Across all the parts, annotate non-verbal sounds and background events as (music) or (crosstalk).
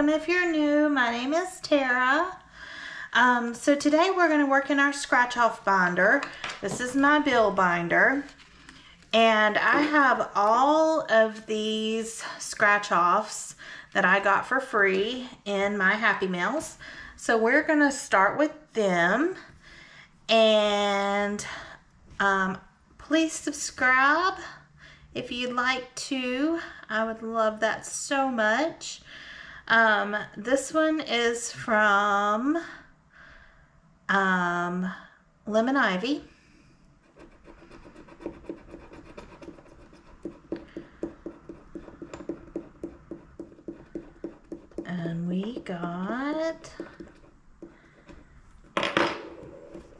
welcome if you're new. My name is Tara. Um, so today we're going to work in our scratch off binder. This is my bill binder. And I have all of these scratch offs that I got for free in my Happy Meals. So we're going to start with them. And um, please subscribe if you'd like to. I would love that so much. Um, this one is from um, Lemon Ivy. And we got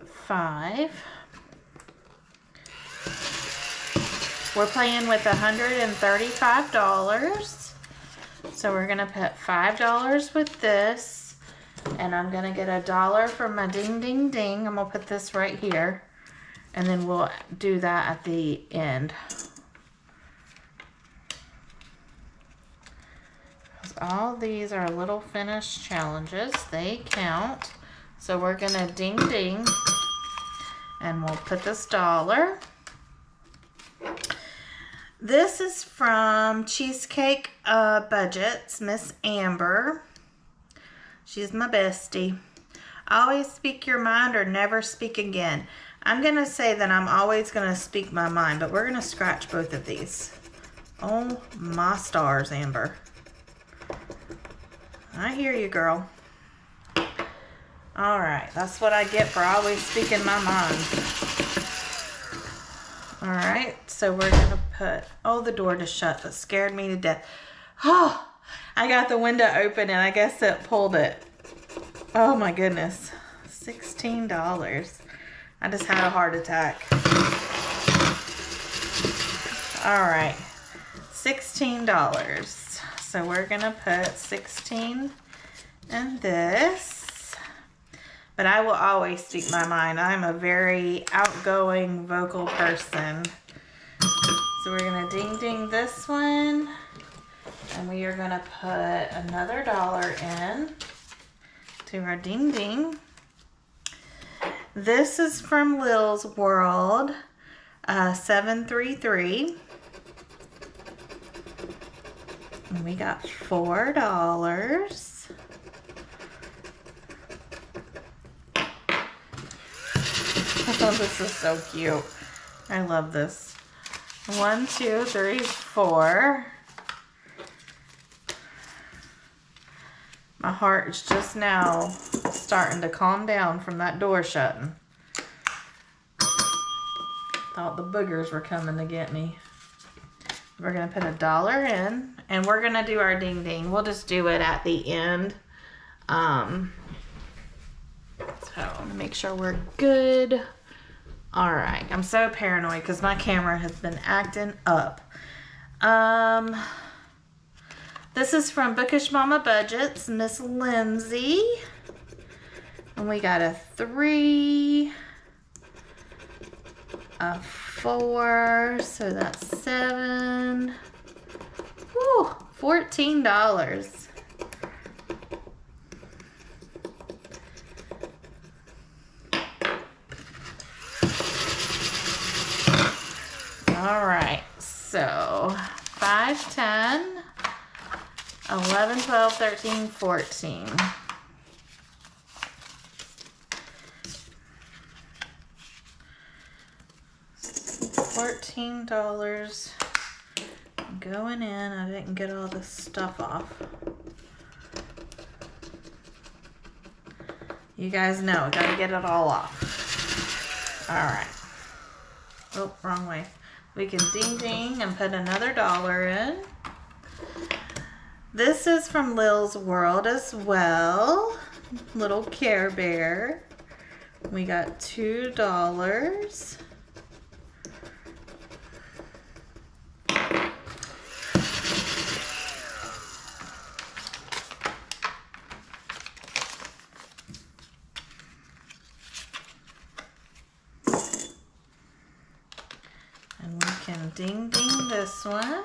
five. We're playing with $135. So we're gonna put $5 with this and I'm gonna get a dollar for my ding ding ding. I'm gonna put this right here and then we'll do that at the end. All these are little finish challenges. They count. So we're gonna ding ding and we'll put this dollar. This is from Cheesecake uh, Budgets, Miss Amber. She's my bestie. Always speak your mind or never speak again. I'm going to say that I'm always going to speak my mind, but we're going to scratch both of these. Oh, my stars, Amber. I hear you, girl. All right, that's what I get for always speaking my mind. All right, so we're gonna put, oh, the door just shut. That scared me to death. Oh, I got the window open and I guess it pulled it. Oh my goodness, $16. I just had a heart attack. All right, $16. So we're gonna put 16 in this but I will always speak my mind. I'm a very outgoing vocal person. So we're gonna ding ding this one and we are gonna put another dollar in to our ding ding. This is from Lil's World, uh, 733. And we got $4. Oh, (laughs) this is so cute. I love this. One, two, three, four. My heart is just now starting to calm down from that door shutting. Thought the boogers were coming to get me. We're going to put a dollar in and we're going to do our ding ding. We'll just do it at the end. Um, so I'm going to make sure we're good. All right, I'm so paranoid because my camera has been acting up. Um, this is from Bookish Mama Budgets, Miss Lindsay. And we got a three, a four, so that's seven. Whew, $14. All right, so 5, 10, 11, 12, 13, 14. Fourteen dollars going in. I didn't get all this stuff off. You guys know, gotta get it all off. All right. Oh, wrong way. We can ding ding and put another dollar in. This is from Lil's World as well. Little Care Bear. We got two dollars. And we can ding ding this one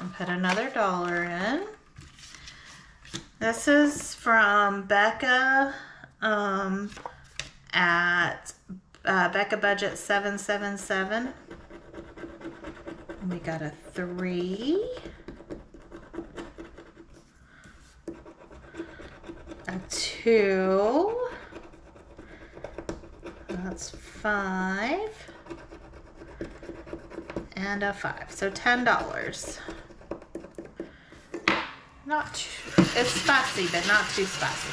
and put another dollar in. This is from Becca um, at uh, Becca Budget 777. We got a three. A two. That's five. And a five. So $10. Not too, it's spicy, but not too spicy.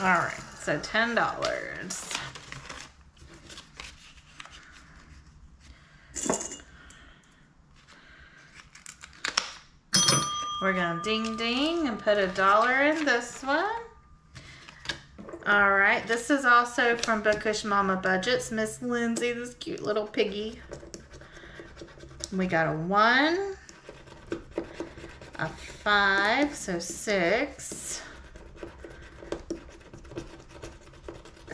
All right, so ten dollars. We're gonna ding ding and put a dollar in this one. All right, this is also from Bookish Mama Budgets, Miss Lindsay, this cute little piggy. We got a one, a five, so six.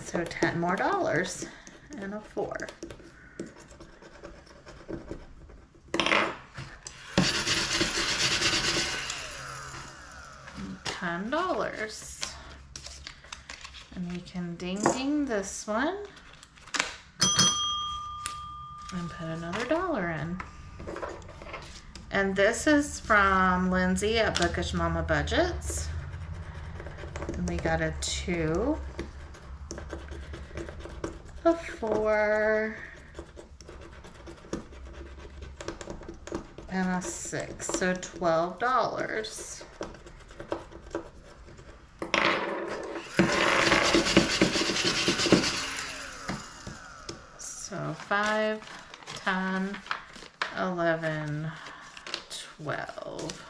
So 10 more dollars and a four. Ten dollars. And we can ding ding this one and put another dollar in. And this is from Lindsay at Bookish Mama Budgets. And we got a two, a four, and a six. So $12. So five, ten, eleven, twelve.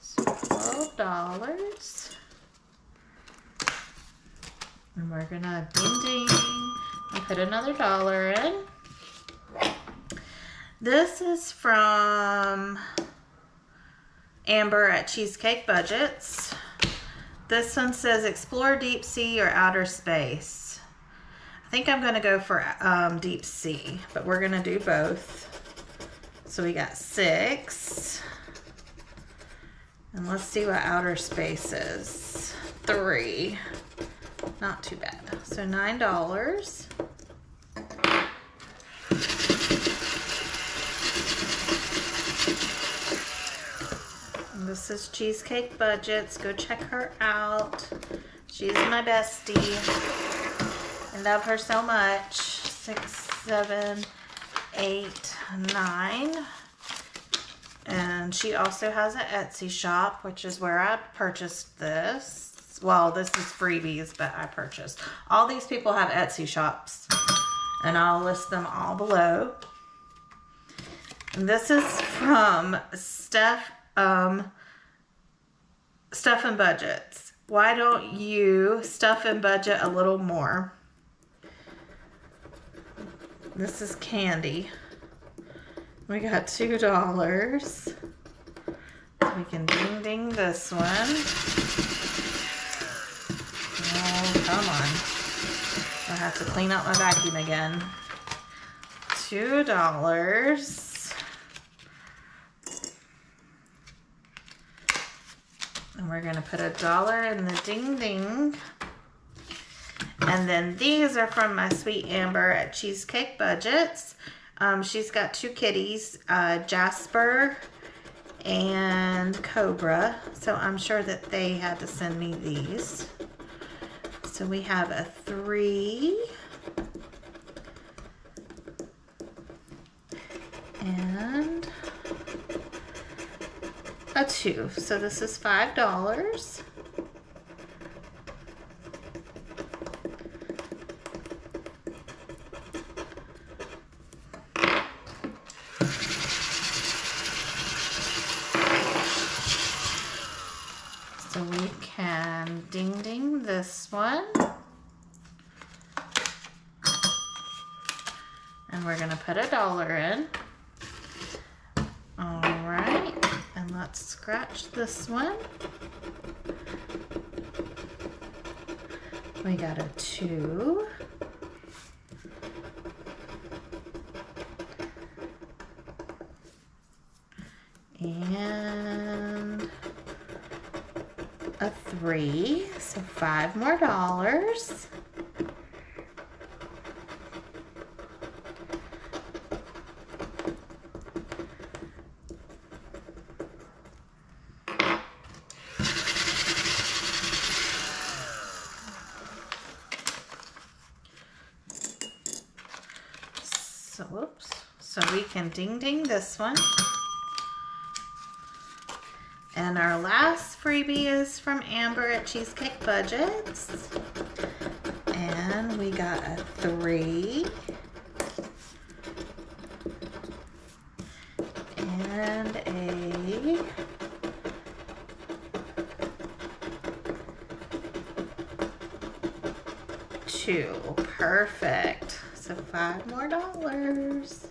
So twelve dollars. And we're gonna ding ding and put another dollar in. This is from Amber at Cheesecake Budgets. This one says explore deep sea or outer space. I think I'm gonna go for um, deep sea, but we're gonna do both. So we got six. And let's see what outer space is. Three. Not too bad. So nine dollars. This is Cheesecake Budgets. Go check her out. She's my bestie. I love her so much. Six, seven, eight, nine. And she also has an Etsy shop, which is where I purchased this. Well, this is freebies, but I purchased. All these people have Etsy shops, and I'll list them all below. And this is from Steph, um, Stuff and Budgets. Why don't you stuff and budget a little more? This is candy. We got two dollars. We can ding ding this one. Oh, come on. I have to clean out my vacuum again. Two dollars. And we're gonna put a dollar in the ding ding. And then these are from my sweet Amber at Cheesecake Budgets. Um, she's got two kitties, uh, Jasper and Cobra. So I'm sure that they had to send me these. So we have a three. And a two. So this is $5. So we can ding ding this one. And we're gonna put a dollar in. All right, and let's scratch this one. We got a two. And a three, so five more dollars. So, whoops. So we can ding ding this one. And our last freebie is from Amber at Cheesecake Budgets. And we got a three. And a two. Perfect. So five more dollars.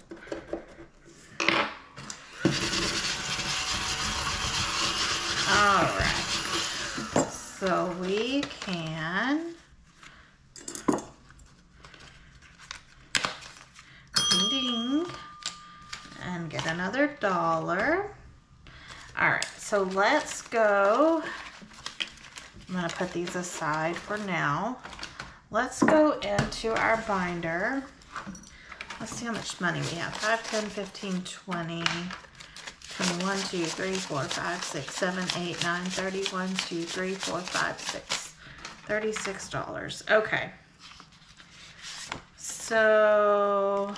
All right. So we can ding ding and get another dollar. All right. So let's go. I'm to put these aside for now. Let's go into our binder. Let's see how much money we have. 5, 10, 15, 20, 21, 2, 3, 4, 5, 6, 7, 8, 9, 30, 1, 2, 3, 4, 5, 6. $36. Okay. So,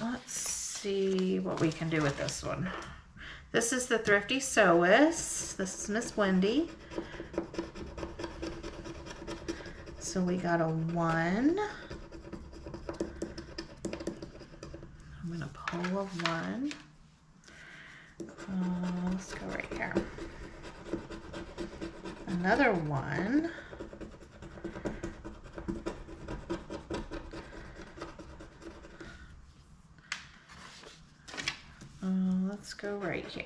let's see what we can do with this one. This is the Thrifty Sewist. This is Miss Wendy. So we got a one. I'm gonna pull a one. Uh, let's go right here. Another one. Uh, let's go right here.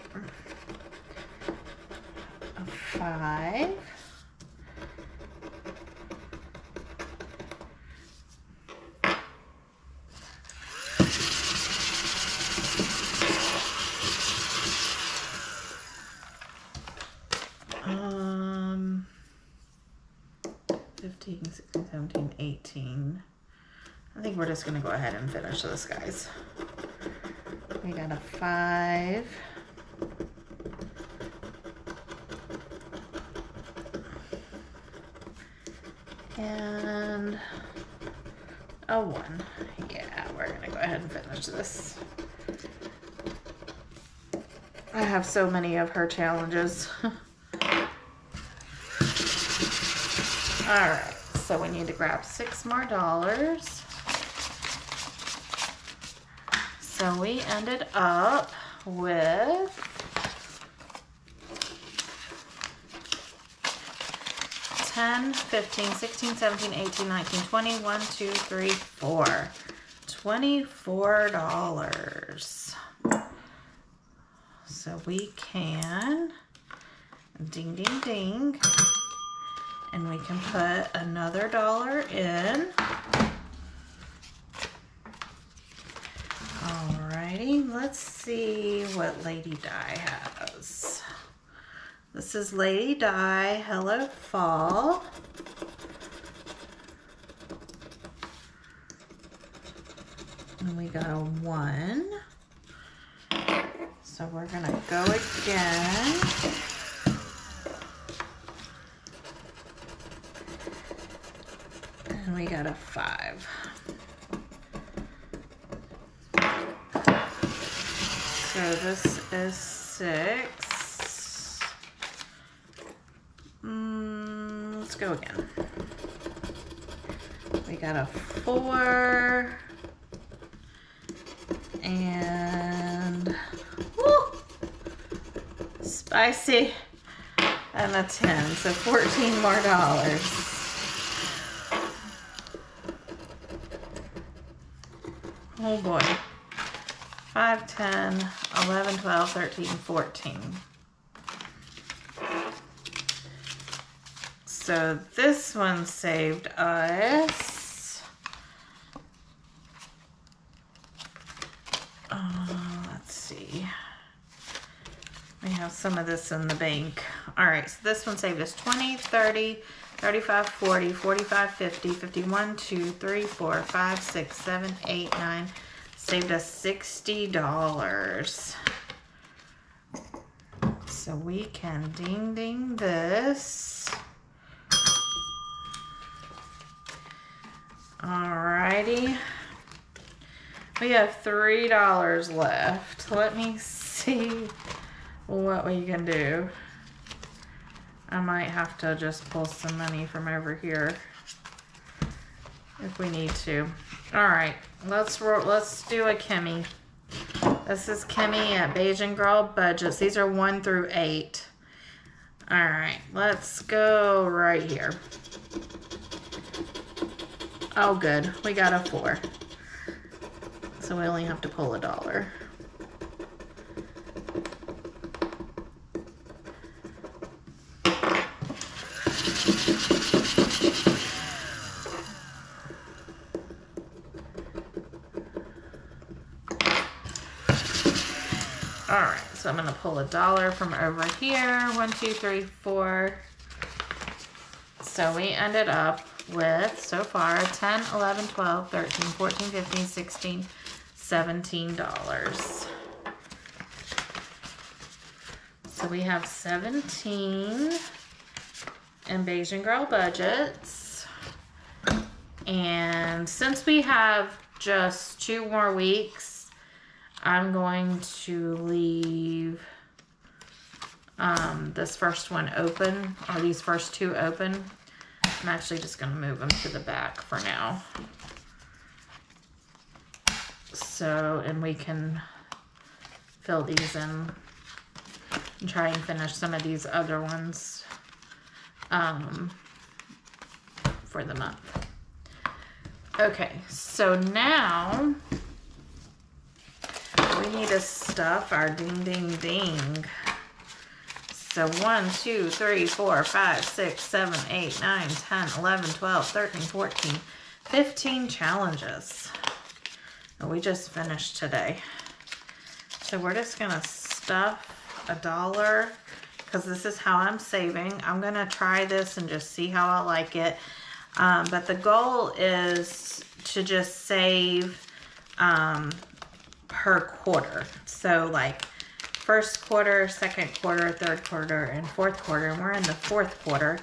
A five. Um, 15, 16, 17, 18. I think we're just going to go ahead and finish this, guys. We got a five. And a one. Yeah, we're going to go ahead and finish this. I have so many of her challenges. (laughs) All right, so we need to grab six more dollars. So we ended up with ten, fifteen, sixteen, seventeen, eighteen, nineteen, twenty, one, two, three, four. Twenty-four dollars. So we can ding, ding, ding. And we can put another dollar in. Alrighty, let's see what Lady Di has. This is Lady Di Hello Fall. And we got a one. So we're gonna go again. And we got a five. So this is six. Mm, let's go again. We got a four. And woo, spicy and a 10. So 14 more dollars. Oh boy. 5, 10, 11, 12, 13, 14. So this one saved us. Uh, let's see. We have some of this in the bank. All right, so this one saved us 20, 30, 35, 40, 45, 50, 51, 2, 3, 4, 5, 6, 7, 8, 9, Saved us $60. So we can ding ding this. Alrighty. We have $3 left. Let me see what we can do. I might have to just pull some money from over here if we need to. All right, let's let's do a Kimmy. This is Kimmy at Bajan Girl Budgets. These are one through eight. All right, let's go right here. Oh, good. We got a four. So we only have to pull a dollar. All right, so I'm gonna pull a dollar from over here. One, two, three, four. So we ended up with, so far, 10, 11, 12, 13, 14, 15, 16, 17 dollars. So we have 17 in Bajan Girl budgets. And since we have just two more weeks, I'm going to leave um, this first one open, or these first two open. I'm actually just going to move them to the back for now. So, and we can fill these in and try and finish some of these other ones um, for the month. Okay, so now need to stuff our ding ding ding. So 1, 2, 3, 4, 5, 6, 7, 8, 9, 10, 11, 12, 13, 14, 15 challenges. And we just finished today. So we're just going to stuff a dollar because this is how I'm saving. I'm going to try this and just see how I like it. Um, but the goal is to just save um, per quarter. So like first quarter, second quarter, third quarter, and fourth quarter. And we're in the fourth quarter.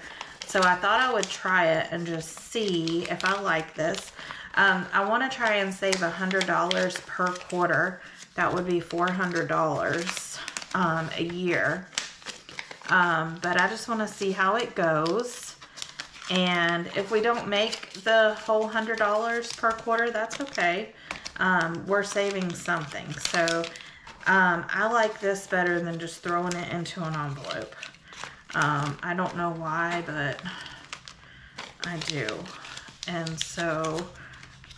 So I thought I would try it and just see if I like this. Um, I want to try and save a $100 per quarter. That would be $400 um, a year. Um, but I just want to see how it goes. And if we don't make the whole $100 per quarter, that's okay um, we're saving something. So um, I like this better than just throwing it into an envelope. Um, I don't know why, but I do. And so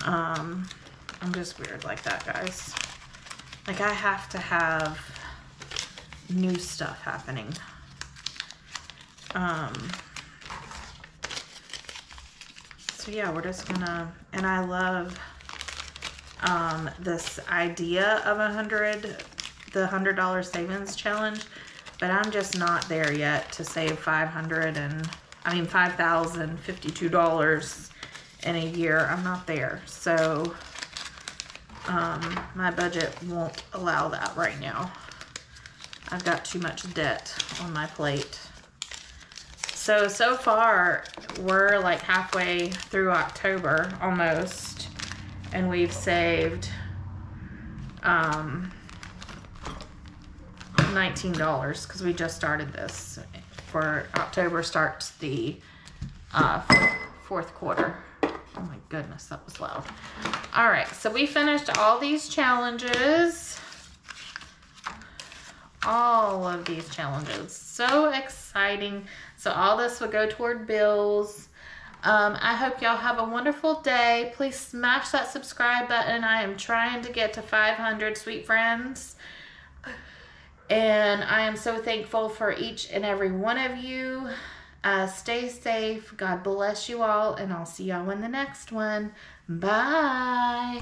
um, I'm just weird like that, guys. Like I have to have new stuff happening. Um, so yeah, we're just gonna, and I love um, this idea of a hundred, the hundred dollar savings challenge, but I'm just not there yet to save 500 and I mean $5,052 in a year. I'm not there. So um, my budget won't allow that right now. I've got too much debt on my plate. So, so far, we're like halfway through October almost and we've saved um, $19 because we just started this for October starts the uh, fourth quarter. Oh my goodness, that was loud. All right, so we finished all these challenges. All of these challenges. So exciting. So all this would go toward bills. Um, I hope y'all have a wonderful day. Please smash that subscribe button. I am trying to get to 500 sweet friends. And I am so thankful for each and every one of you. Uh, stay safe. God bless you all. And I'll see y'all in the next one. Bye.